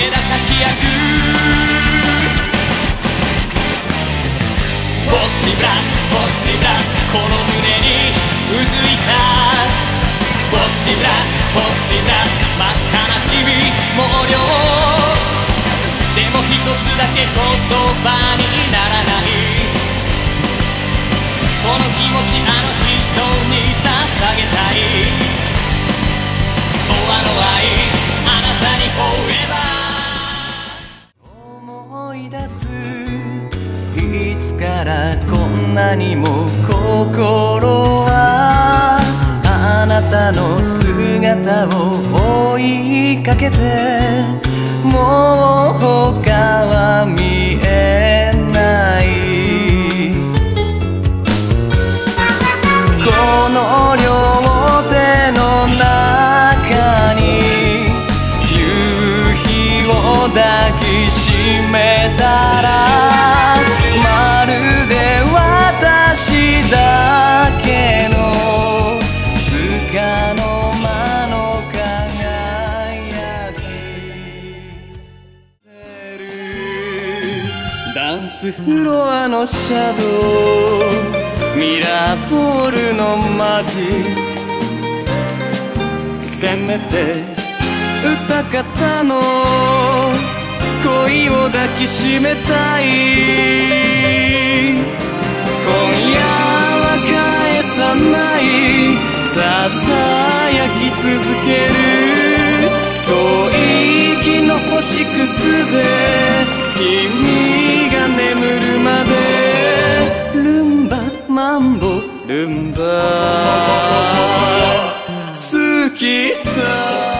けだ滝役ボクシーブラッドボクシーブラッドこの胸にうずいたボクシーブラッドボクシーブラッド真っ赤なチビ毛量でも一つだけ言葉にならないこの気持ちあの人に捧げたいからこんなにも心はあなたの姿を追いかけてもう他は見えない。この量シャドウミラーボールのマジ。せめて歌方の恋を抱きしめたい。今夜は返さない。ささやき続ける。吐息の星屑で君が眠るまで。ルンバマンボルンバ好きさ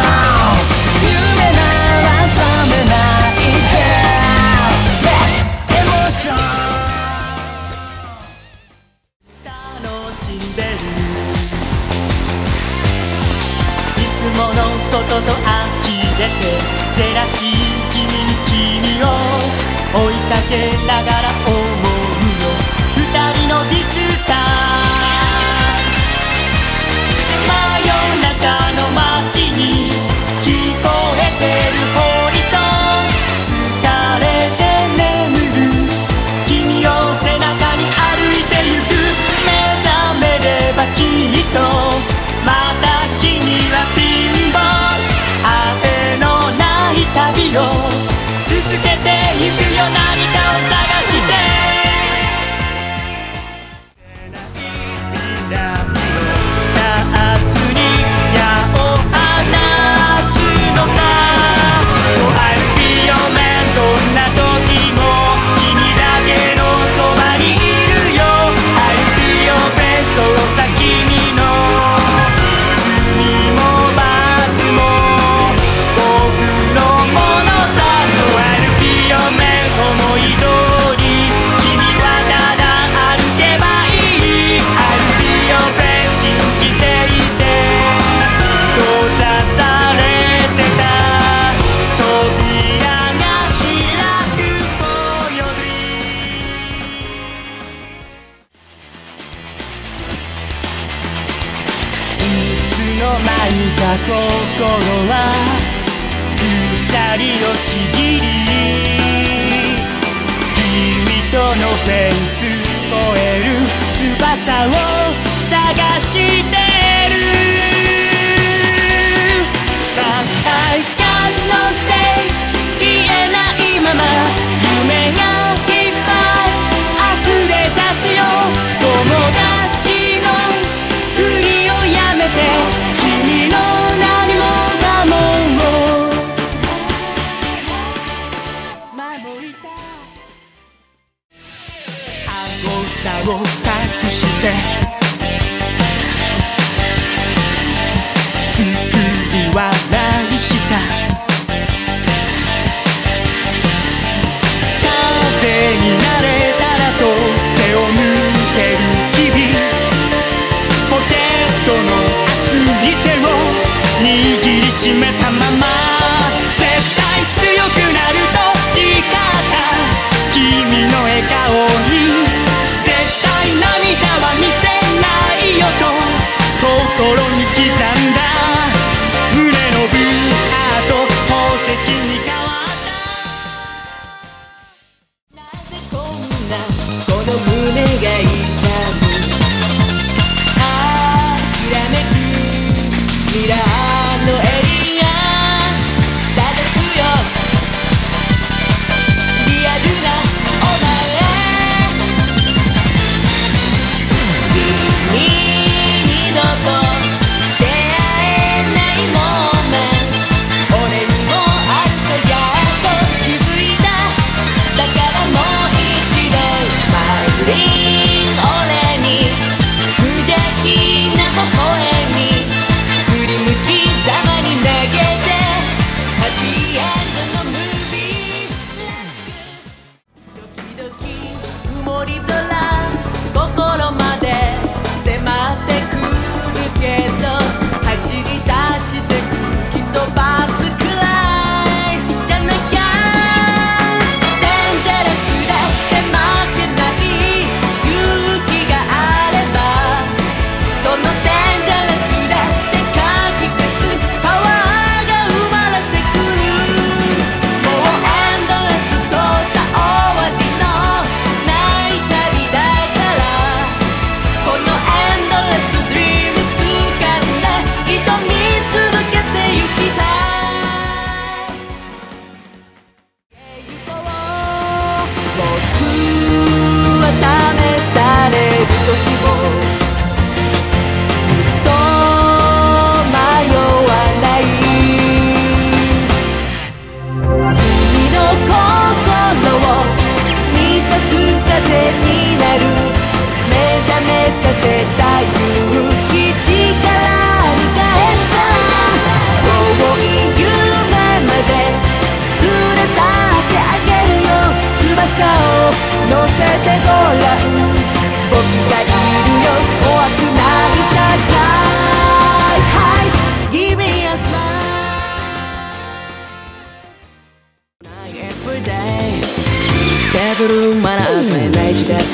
マナーさえない時代さ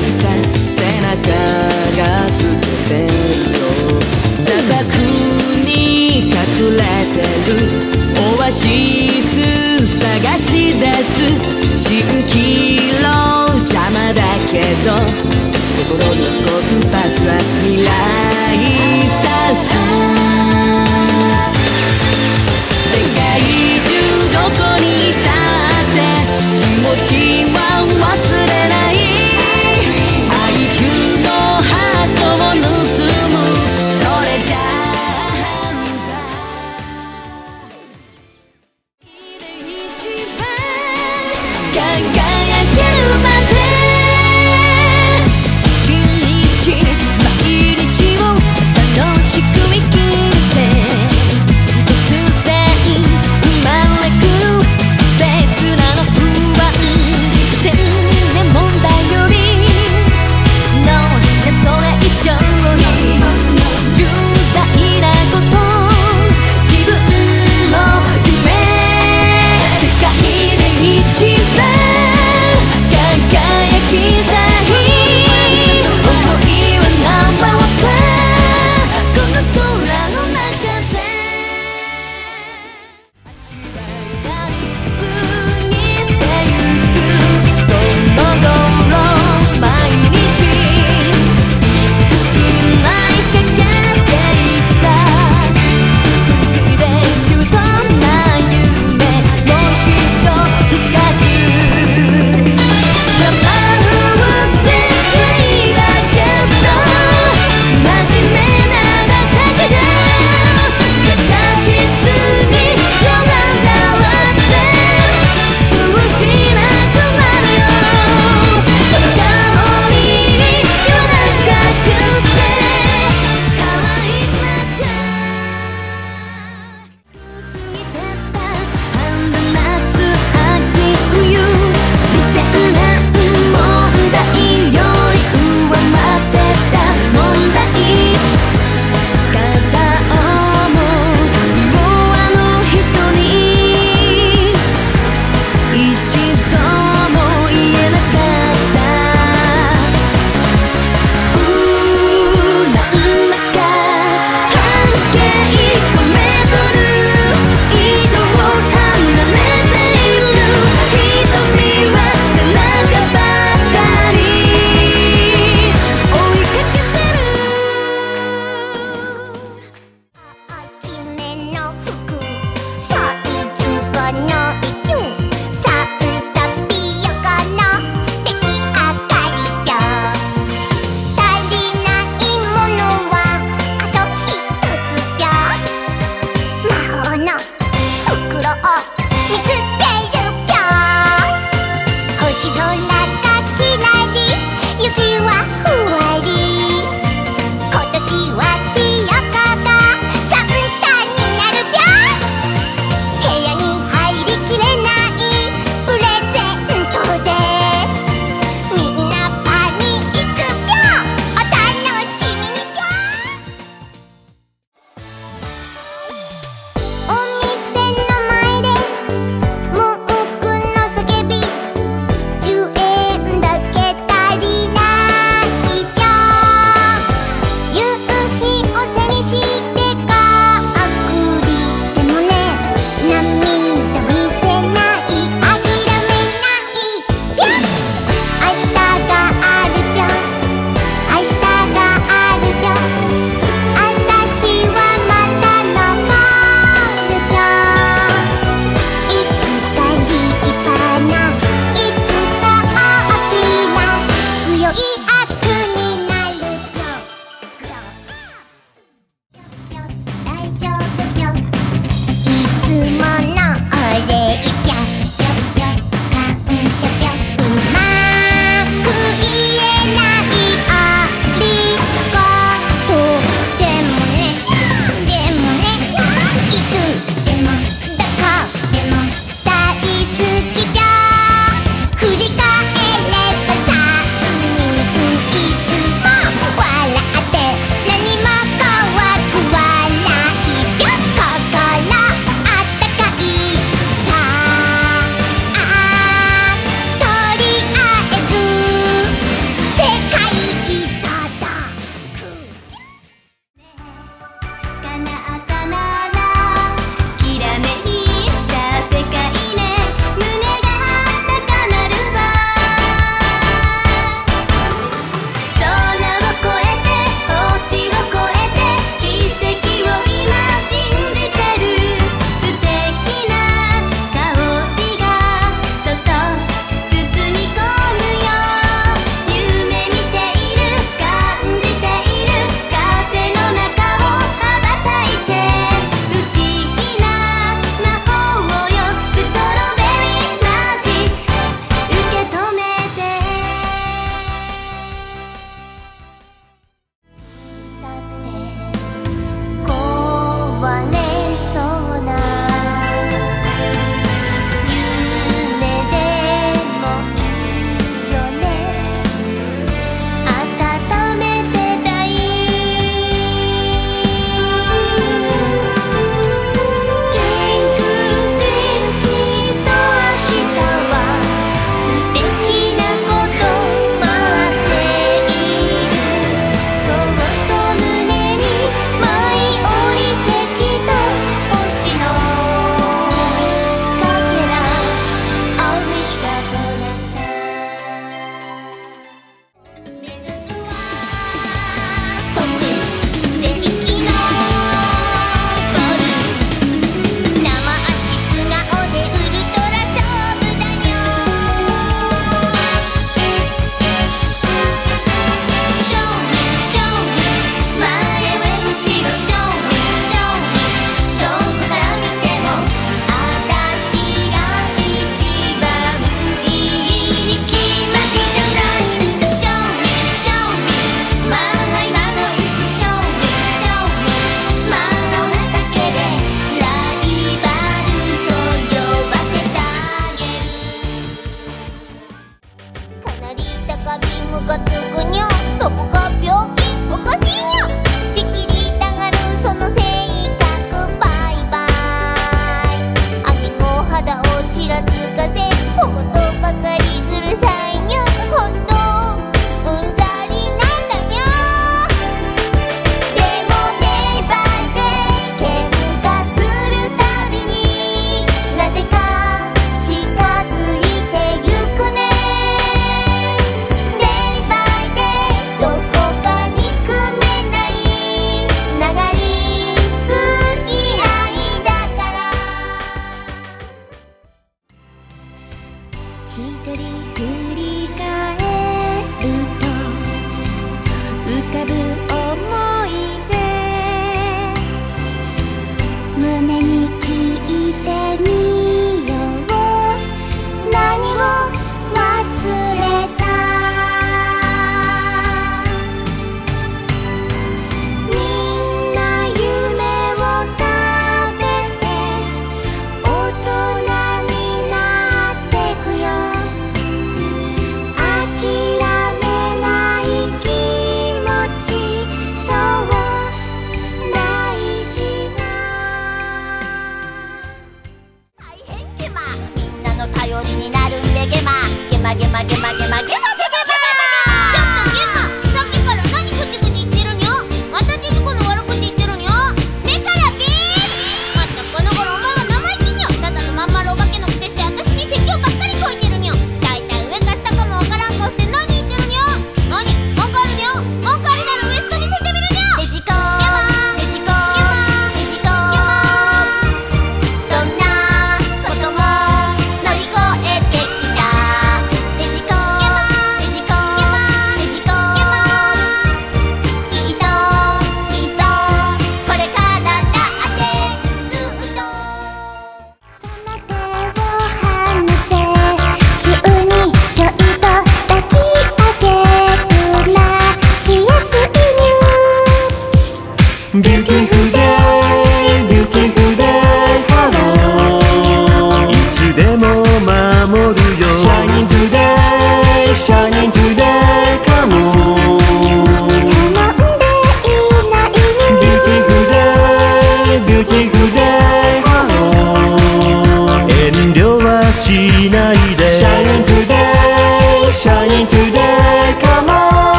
背中が透けてるよ砂漠に隠れてる。オアシス探し出す蜃気楼邪魔だけど。心のコンパスは未来指す。世界中どこにいたって気持ち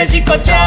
好きデ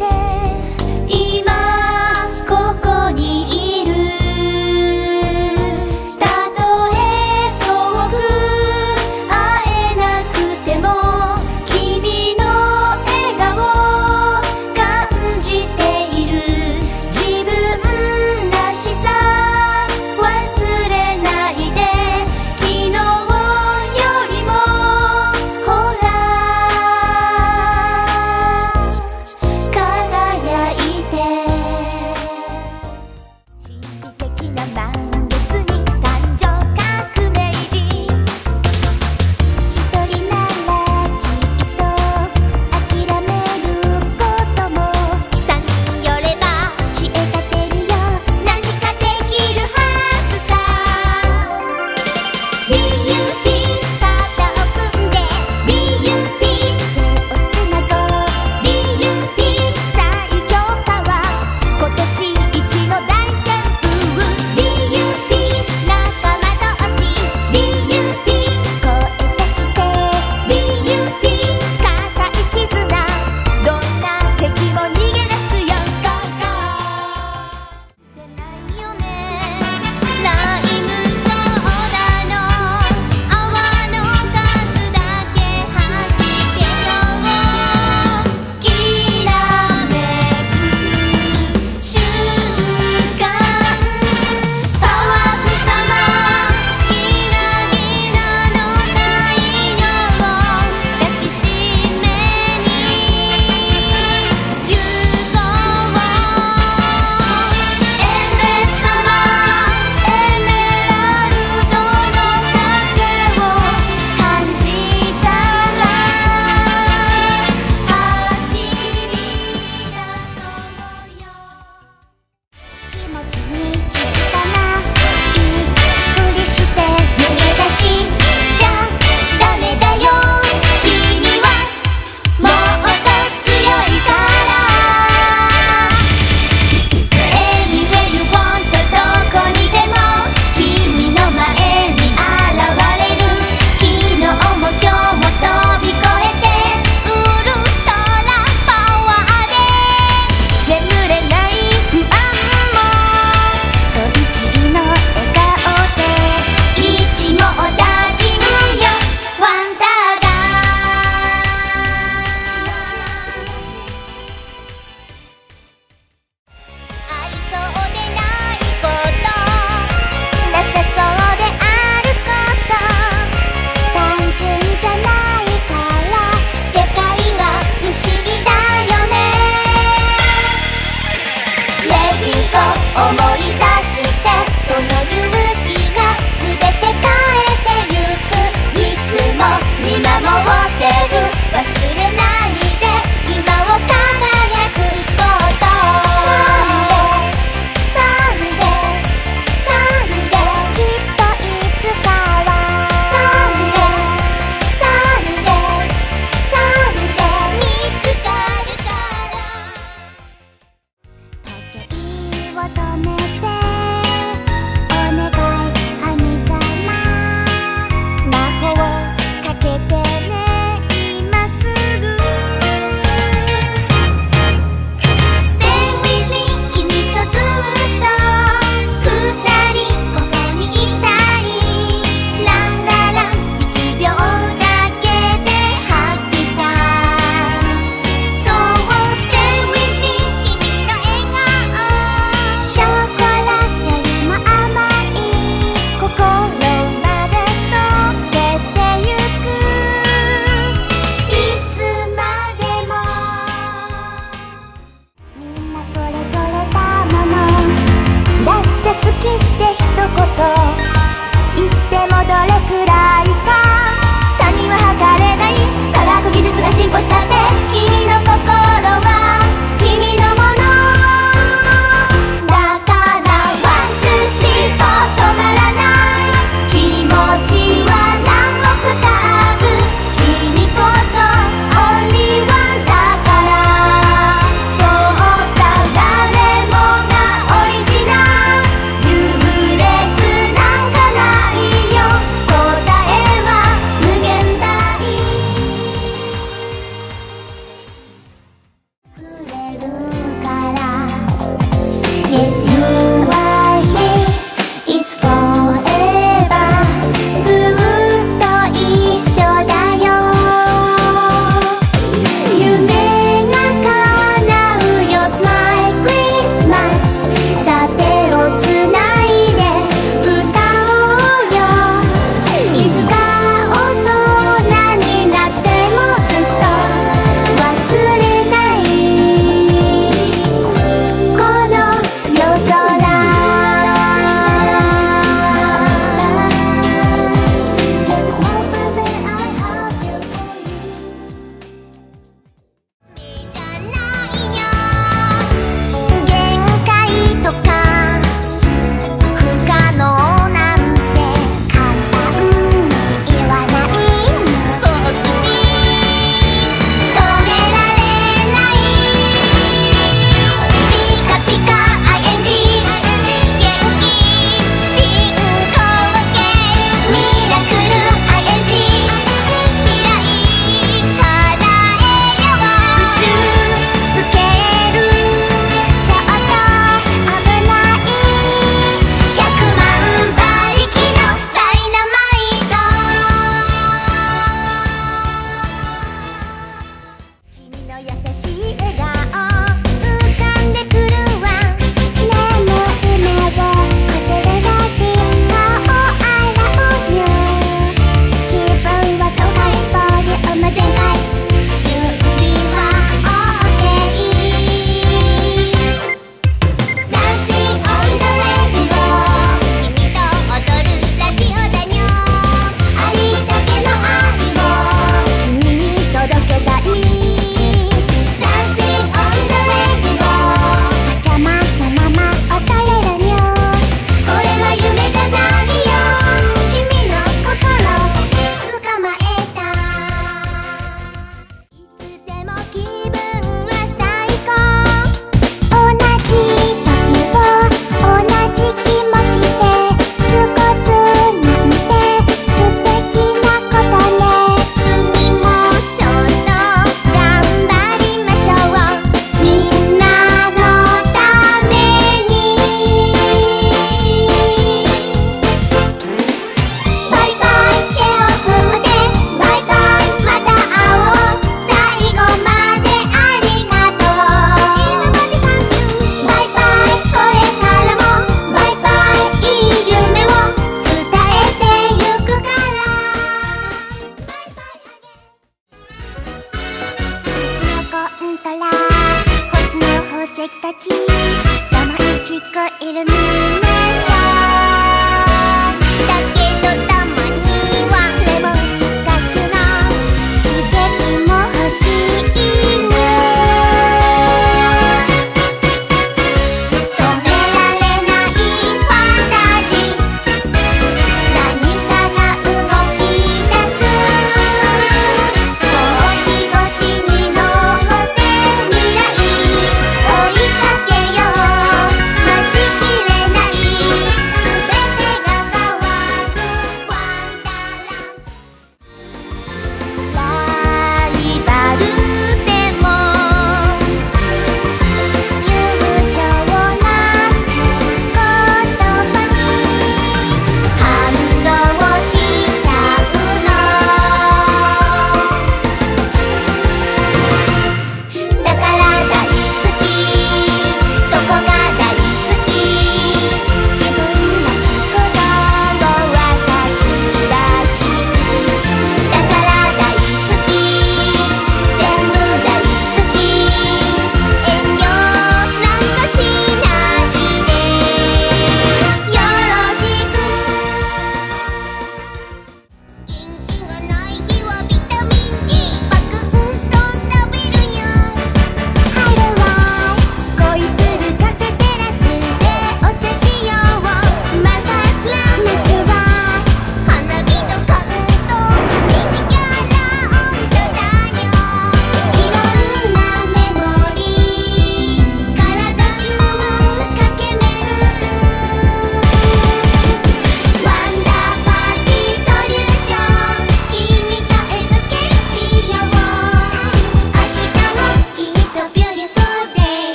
quedé.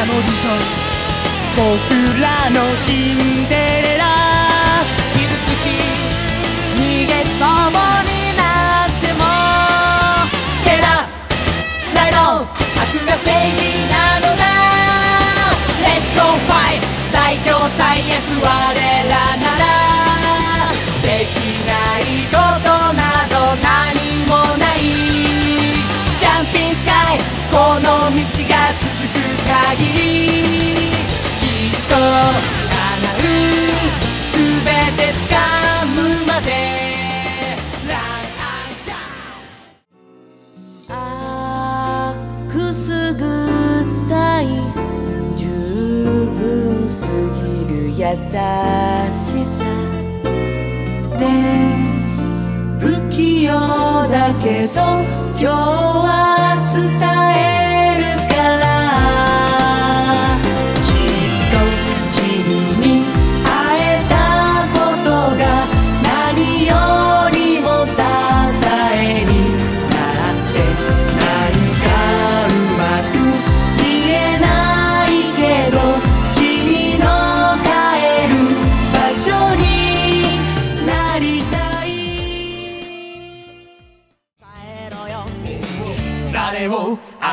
らの僕らのシンデレラ。傷つき逃げそうになっても。ヘラライロン悪が正義なのだレッツゴーファイ最強最悪我らなら。できないことなど何もない。この道が続く限りきっと叶う。全て掴むまで。あくすぐったい十分すぎる優しさ。ね不器用だけど。今日は伝え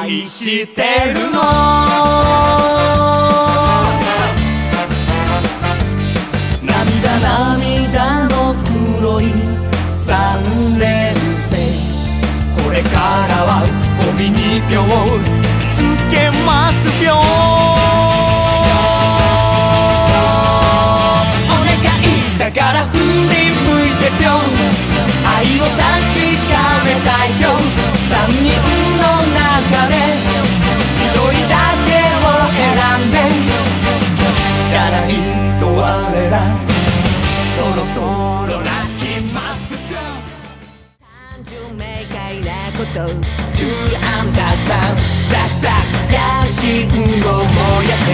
愛してるの。涙涙の黒い三連星。これからはお帯に秒つけます秒お願いだから振り向いて秒愛を確かめたいよ。三人 To understand ラクラクな心を燃やせ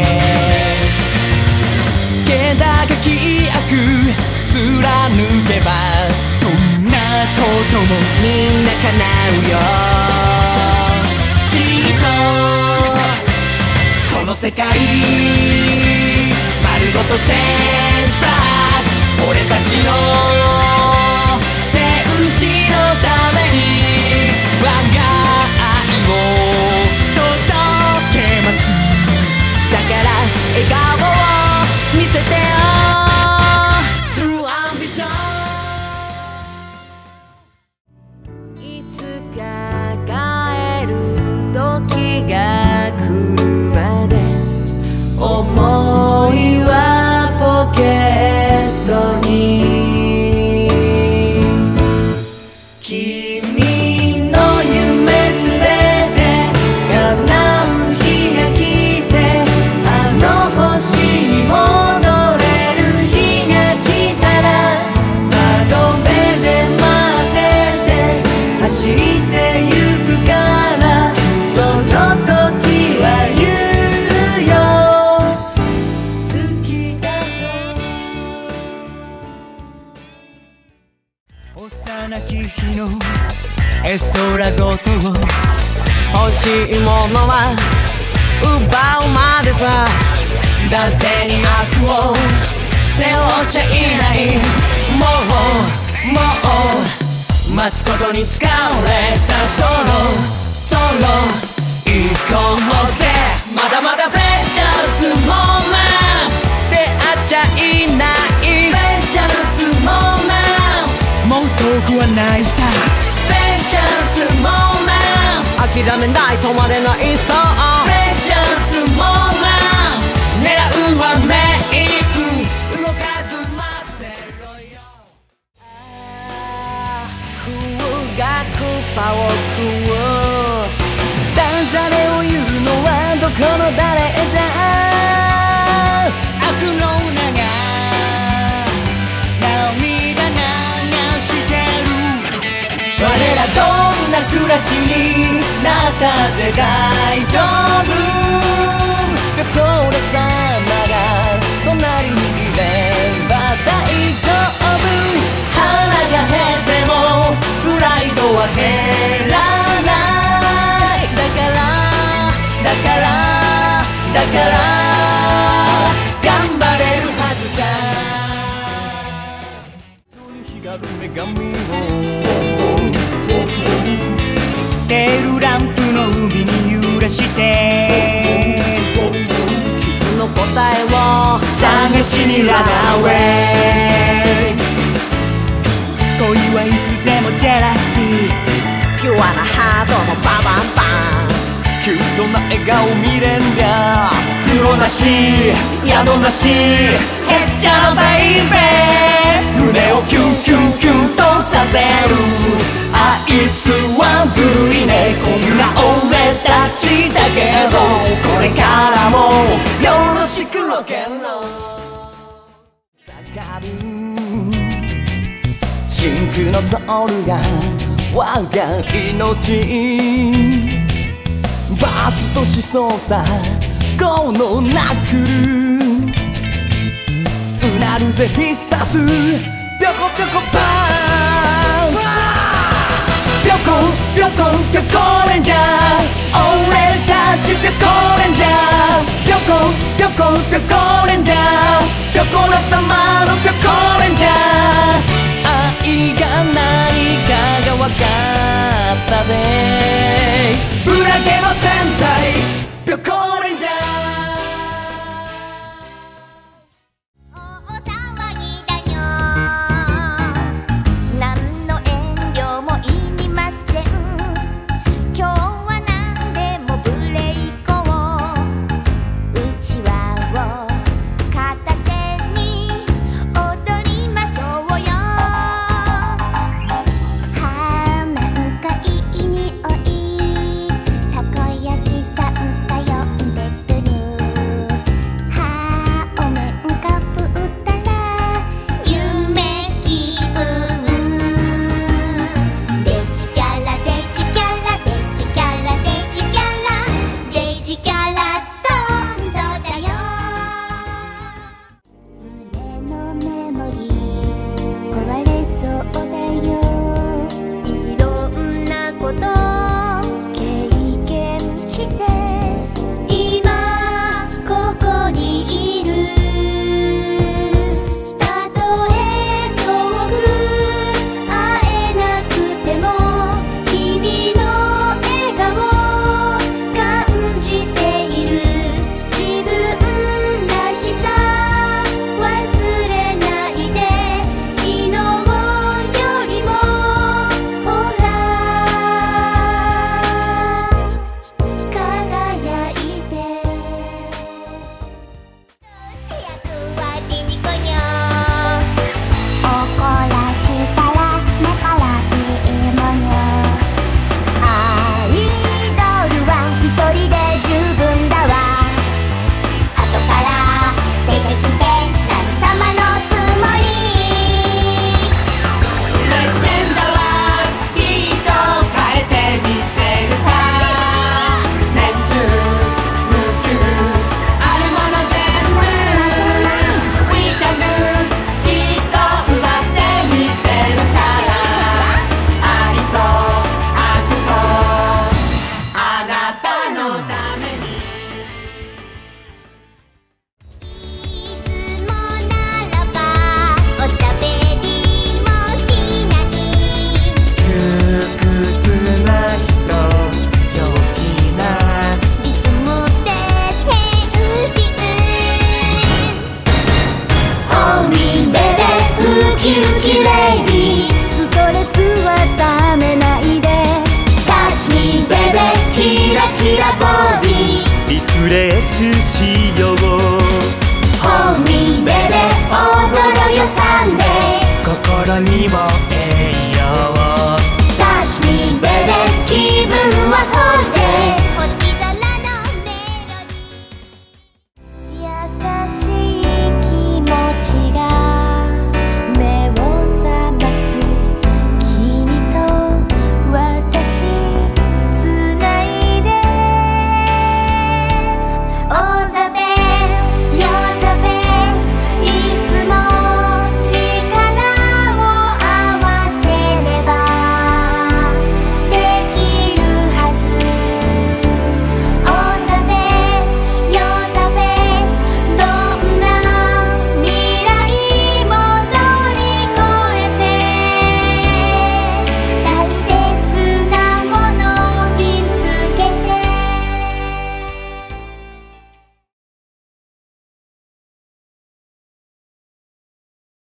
気高き悪貫けばどんなこともみんな叶うよきっとこの世界丸ごとチェンジバック俺たちのしにランアウェイ恋はいつでもジェラシー。ピュアなハートのババンバン。キュートな笑顔見れんだ風呂なし宿なしへっちゃらベイベー。胸をキュンキュンキュンとさせる。あいつはずるいね。こんな俺たちだけど。これからもよろしくロケンロー。る真空のソウルが我が命バーストしそうさこのナックル。うなるぜ必殺。ぴょこぴょこパン。チぴょこぴょこぴょこレンジャー俺たちぴょこレンジャーピョコピョコピョコレンジャーピョコラ様のピョコレンジャー愛がないかがわかったぜブラケの戦隊ピョコ